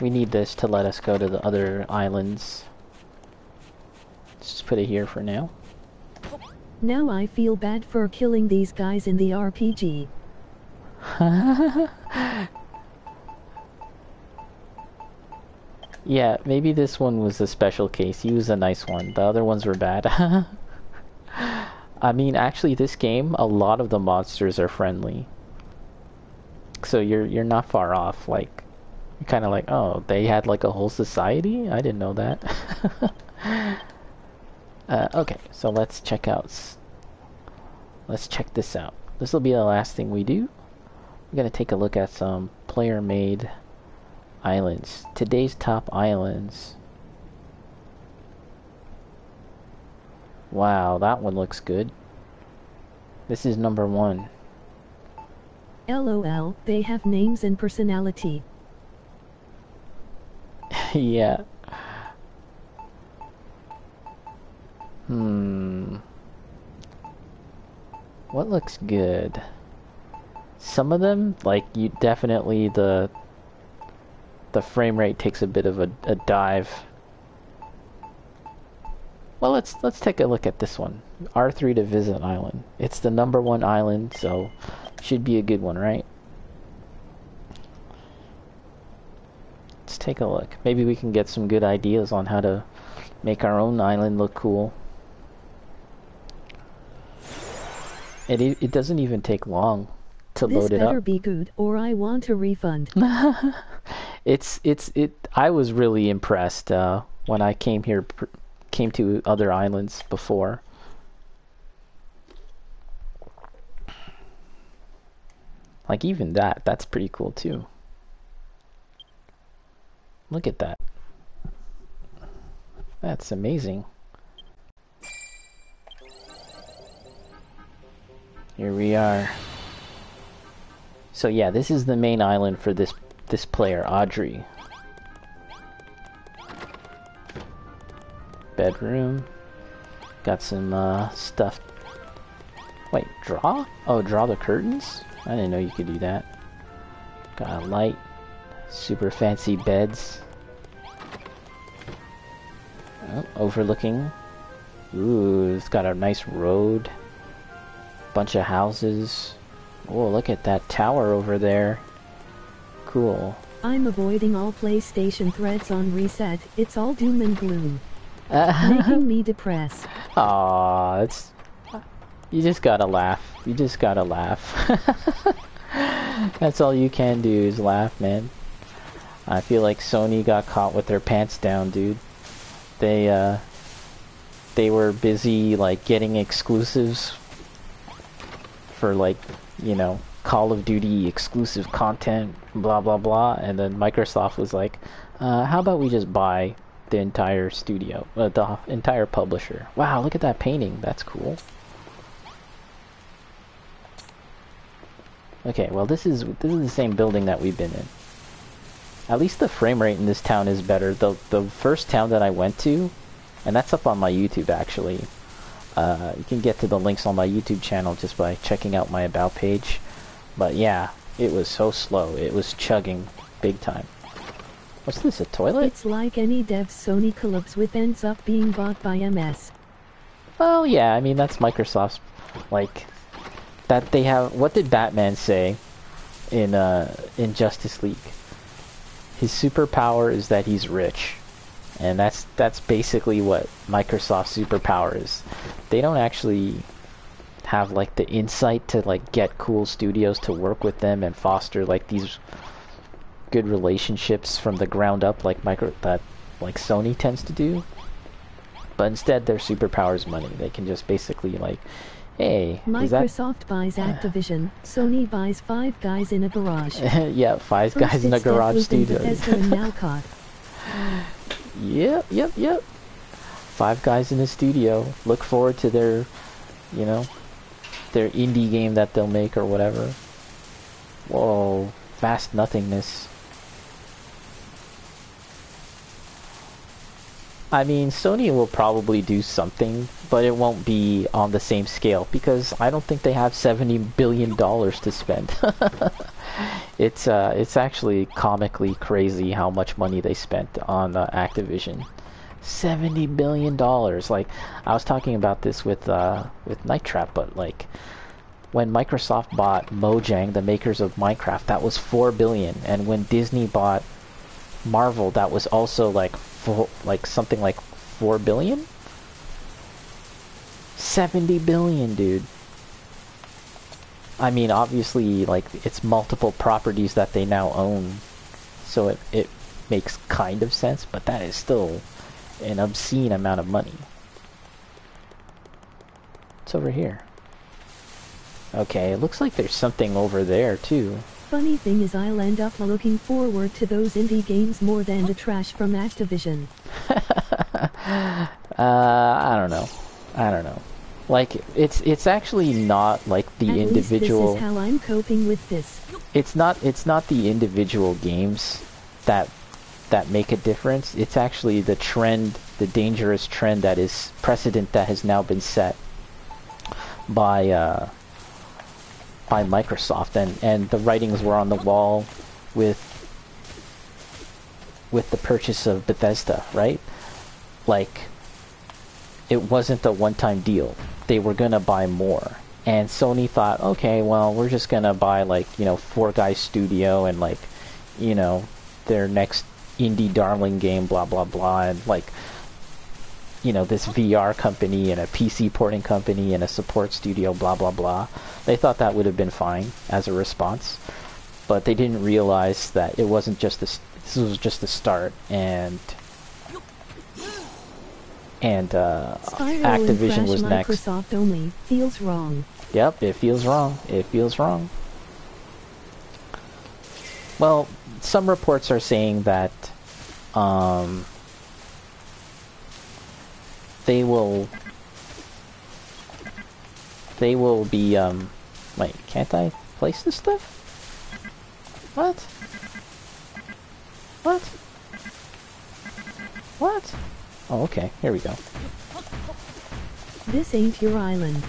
We need this to let us go to the other islands. Let's just put it here for now. Now I feel bad for killing these guys in the RPG. yeah, maybe this one was a special case. He was a nice one. The other ones were bad. I mean, actually, this game, a lot of the monsters are friendly. So you're you're not far off. Like, kind of like, oh, they had like a whole society. I didn't know that. uh, okay, so let's check out. Let's check this out. This will be the last thing we do. We're gonna take a look at some player-made islands. Today's top islands. Wow, that one looks good. This is number one. LOL, they have names and personality. Yeah. Hmm. What looks good? Some of them, like you definitely the the frame rate takes a bit of a, a dive. Well, let's let's take a look at this one. R3 to visit island. It's the number one island, so should be a good one, right? Take a look. Maybe we can get some good ideas on how to make our own island look cool. It it doesn't even take long to this load it up. This better be good, or I want a refund. it's it's it. I was really impressed uh, when I came here, came to other islands before. Like even that, that's pretty cool too. Look at that. That's amazing. Here we are. So yeah, this is the main island for this this player, Audrey. Bedroom. Got some uh, stuff. Wait, draw? Oh, draw the curtains? I didn't know you could do that. Got a light. Super fancy beds. Oh, overlooking. Ooh, it's got a nice road. Bunch of houses. Oh, look at that tower over there. Cool. I'm avoiding all PlayStation threads on reset. It's all doom and gloom. Making me depressed. Aw, it's... You just gotta laugh. You just gotta laugh. That's all you can do is laugh, man. I feel like Sony got caught with their pants down, dude. They, uh... They were busy, like, getting exclusives for, like, you know, Call of Duty exclusive content, blah blah blah, and then Microsoft was like, uh, "How about we just buy the entire studio, uh, the entire publisher?" Wow, look at that painting. That's cool. Okay, well this is this is the same building that we've been in. At least the frame rate in this town is better. The the first town that I went to, and that's up on my YouTube actually. Uh, you can get to the links on my YouTube channel just by checking out my about page. But yeah, it was so slow. It was chugging big time. What's this, a toilet? It's like any dev Sony collabs with ends up being bought by MS. Well, yeah, I mean, that's Microsoft's, like, that they have, what did Batman say in, uh, in Justice League? His superpower is that he's rich. And that's, that's basically what Microsoft's superpower is. They don't actually have like the insight to like get cool studios to work with them and foster like these good relationships from the ground up like micro that like Sony tends to do. But instead their superpower is money. They can just basically like hey Microsoft that... buys Activision, Sony buys five guys in a garage. yeah, five First guys in a garage studio. yep, yep, yep. Five guys in a studio. Look forward to their, you know, their indie game that they'll make or whatever. Whoa, vast nothingness. I mean, Sony will probably do something, but it won't be on the same scale because I don't think they have $70 billion to spend. it's uh, it's actually comically crazy how much money they spent on uh, Activision. Seventy billion dollars. Like I was talking about this with uh, with Night Trap, but like when Microsoft bought Mojang, the makers of Minecraft, that was four billion, and when Disney bought Marvel, that was also like like something like four billion. Seventy billion, dude. I mean, obviously, like it's multiple properties that they now own, so it it makes kind of sense, but that is still an obscene amount of money. It's over here. Okay, it looks like there's something over there too. Funny thing is I'll end up looking forward to those indie games more than the trash from Activision. uh, I don't know. I don't know. Like it's it's actually not like the At individual. Least this is how I'm coping with this. It's not it's not the individual games that that make a difference. It's actually the trend, the dangerous trend that is precedent that has now been set by uh, by Microsoft, and and the writings were on the wall with with the purchase of Bethesda, right? Like it wasn't a one-time deal. They were gonna buy more. And Sony thought, okay, well, we're just gonna buy like, you know, Four Guys Studio and like, you know, their next indie darling game, blah blah blah, and like, you know, this VR company and a PC porting company and a support studio, blah blah blah. They thought that would have been fine as a response, but they didn't realize that it wasn't just this. This was just the start, and and uh, Activision was next. Microsoft only feels wrong. Yep, it feels wrong. It feels wrong. Well, some reports are saying that um, they will they will be um wait, can't I place this stuff? What? What? What? Oh, okay. Here we go. This ain't your island.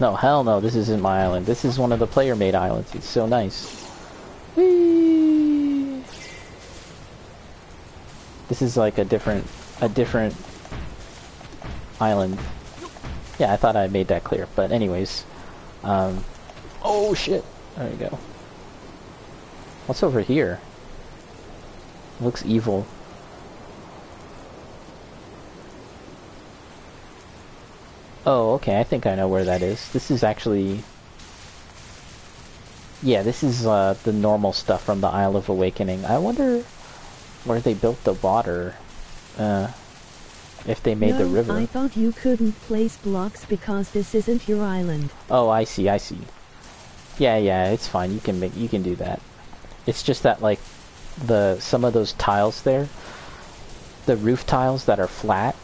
No, hell no, this isn't my island. This is one of the player-made islands. It's so nice. This is like a different, a different island. Yeah, I thought I made that clear. But anyways, um, oh shit, there we go. What's over here? looks evil. Oh, okay, I think I know where that is. This is actually... Yeah, this is uh, the normal stuff from the Isle of Awakening. I wonder where they built the water. Uh, if they made no, the river. I thought you couldn't place blocks because this isn't your island. Oh, I see, I see. Yeah, yeah, it's fine. You can make, you can do that. It's just that like the some of those tiles there, the roof tiles that are flat,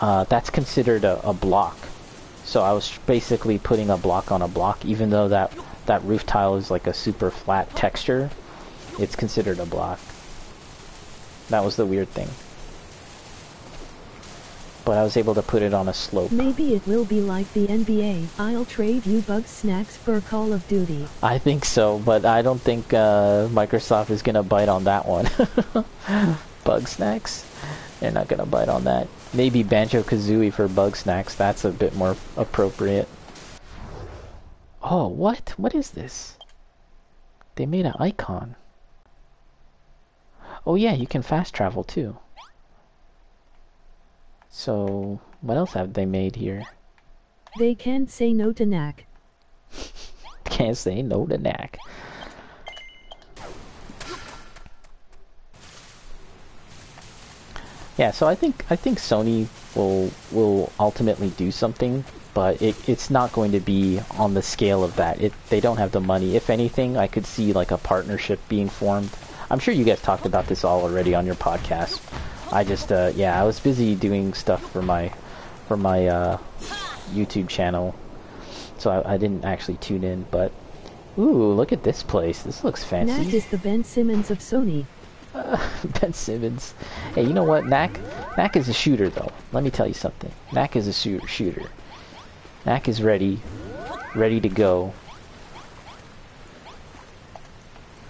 uh, that's considered a, a block. So I was basically putting a block on a block, even though that that roof tile is like a super flat texture. It's considered a block. That was the weird thing. But I was able to put it on a slope. Maybe it will be like the NBA. I'll trade you Bugsnax for Call of Duty. I think so, but I don't think uh, Microsoft is gonna bite on that one. Bugsnax? They're not gonna bite on that. Maybe Banjo Kazooie for Bugsnax. That's a bit more appropriate. Oh, what? What is this? They made an icon. Oh yeah, you can fast travel too. So, what else have they made here? They can't say no to Knack. can't say no to Knack. Yeah, so I think I think Sony will will ultimately do something, but it, it's not going to be on the scale of that. It they don't have the money. If anything, I could see like a partnership being formed. I'm sure you guys talked about this all already on your podcast. I just uh, yeah, I was busy doing stuff for my for my uh, YouTube channel, so I, I didn't actually tune in. But ooh, look at this place. This looks fancy. Knack is the Ben Simmons of Sony. Uh, ben Simmons. Hey, you know what? Knack, Knack is a shooter, though. Let me tell you something. Knack is a shooter. Knack is ready, ready to go.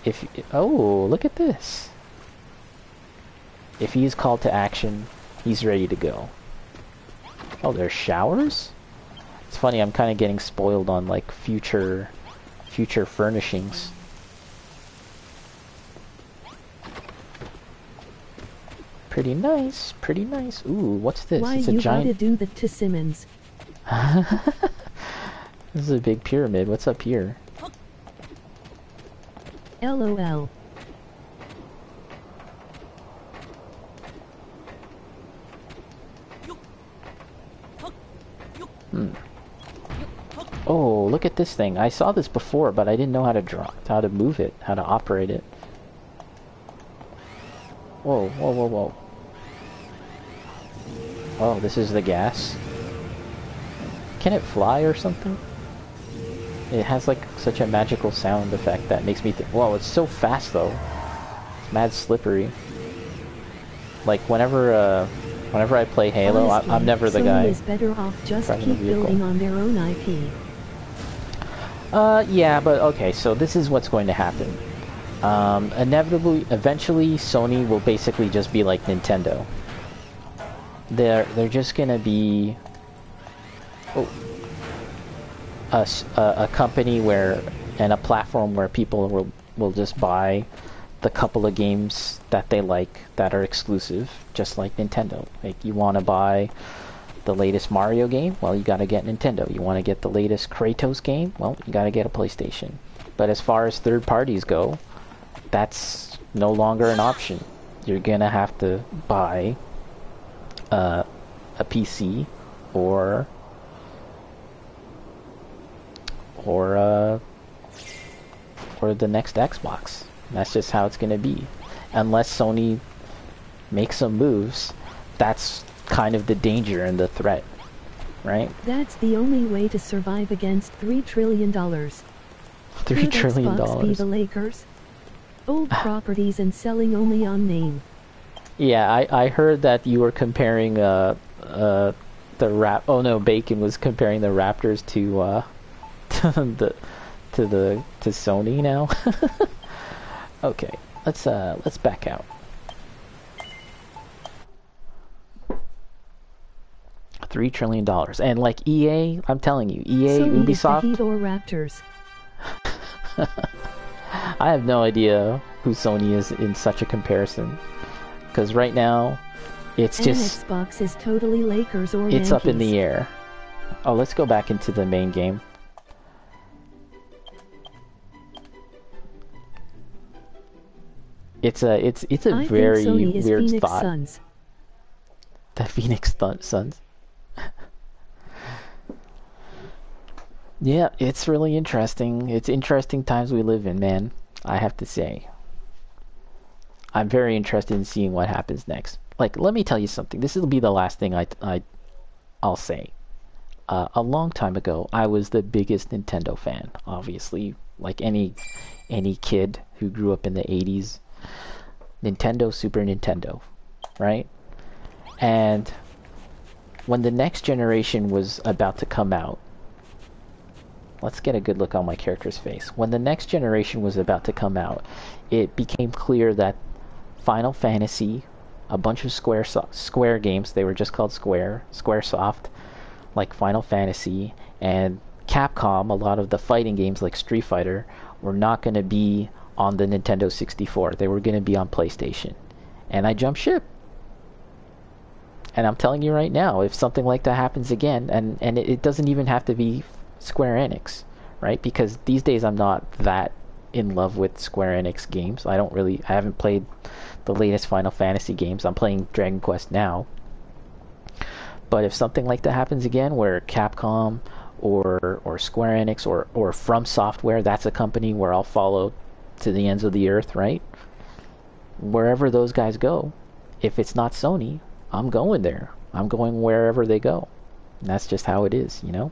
If oh look at this. If he's called to action, he's ready to go. Oh, there's showers? It's funny, I'm kind of getting spoiled on like future future furnishings. Pretty nice, pretty nice. Ooh, what's this? Why it's a you giant... gotta do that to Simmons? this is a big pyramid. What's up here? LOL. Hmm. Oh, look at this thing. I saw this before, but I didn't know how to draw, how to move it, how to operate it. Whoa, whoa, whoa, whoa. Oh, this is the gas. Can it fly or something? It has like such a magical sound effect that makes me think, whoa, it's so fast though. It's mad slippery. Like whenever, uh, whenever I play Halo, Honestly, I, am never the guy. is better off just keep building on their own IP. Uh, yeah, but okay, so this is what's going to happen. Um, inevitably, eventually, Sony will basically just be like Nintendo. They're they're just gonna be oh, a, a company where and a platform where people will will just buy the couple of games that they like that are exclusive, just like Nintendo. Like you want to buy the latest Mario game, well, you got to get Nintendo. You want to get the latest Kratos game, well, you got to get a PlayStation. But as far as third parties go, that's no longer an option. You're gonna have to buy uh, a PC or or uh, or the next Xbox. That's just how it's gonna be, unless Sony makes some moves. That's kind of the danger and the threat, right? That's the only way to survive against three trillion dollars. Three Could trillion Xbox be the Lakers? Old properties and selling only on name. Yeah, I, I heard that you were comparing uh uh the rap. Oh no, Bacon was comparing the Raptors to uh to the to the to Sony now. okay, let's uh let's back out. Three trillion dollars, and like EA, I'm telling you, EA, the Ubisoft. Heat or Raptors. I have no idea who Sony is in such a comparison, because right now, it's And just Xbox is totally Lakers or It's up in the air. Oh, let's go back into the main game. It's a it's it's a I very think Sony is weird Phoenix thought. Suns. The Phoenix Thun- Suns. yeah, it's really interesting. It's interesting times we live in, man. I have to say. I'm very interested in seeing what happens next. Like, let me tell you something. This will be the last thing I, I I'll say. Uh, a long time ago, I was the biggest Nintendo fan. Obviously, like any any kid who grew up in the '80s, Nintendo, Super Nintendo, right? And when the next generation was about to come out, let's get a good look on my character's face. When the next generation was about to come out, it became clear that Final Fantasy, a bunch of Square so- Square games, they were just called Square, SquareSoft, like Final Fantasy, and Capcom, a lot of the fighting games like Street Fighter, were not going to be on the Nintendo 64. They were going to be on PlayStation. And I jumped ship. And I'm telling you right now, if something like that happens again, and, and it, it doesn't even have to be Square Enix, right? Because these days I'm not that in love with Square Enix games. I don't really, I haven't played the latest Final Fantasy games. I'm playing Dragon Quest now. But if something like that happens again, where Capcom or or Square Enix or or From Software, that's a company where I'll follow to the ends of the earth, right? Wherever those guys go, if it's not Sony, I'm going there. I'm going wherever they go. And that's just how it is, you know?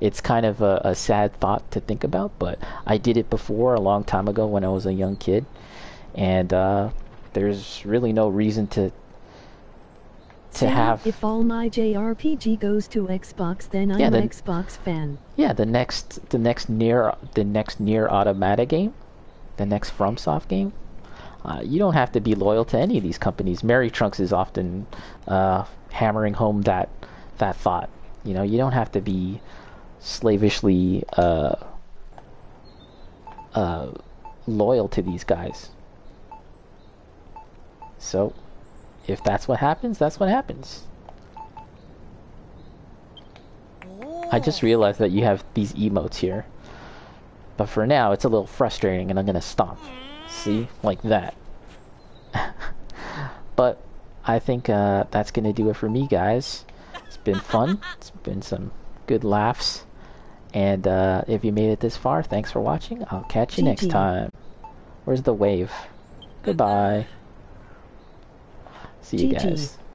It's kind of a, a sad thought to think about, but I did it before a long time ago when I was a young kid. And uh, there's really no reason to to Say, have If all my JRPG goes to Xbox, then I'm Yeah, an Xbox fan. yeah the next the next NieR the next NieR Automata game the next FromSoft game, uh, you don't have to be loyal to any of these companies. Mary Trunks is often uh, hammering home that that thought. You know, you don't have to be slavishly uh, uh, loyal to these guys. So, if that's what happens, that's what happens. I just realized that you have these emotes here. But for now, it's a little frustrating and I'm gonna stop. See? Like that. but I think uh, that's gonna do it for me, guys. It's been fun. It's been some good laughs. And uh, if you made it this far, thanks for watching. I'll catch you GG. next time. Where's the wave? Goodbye. See you GG. guys.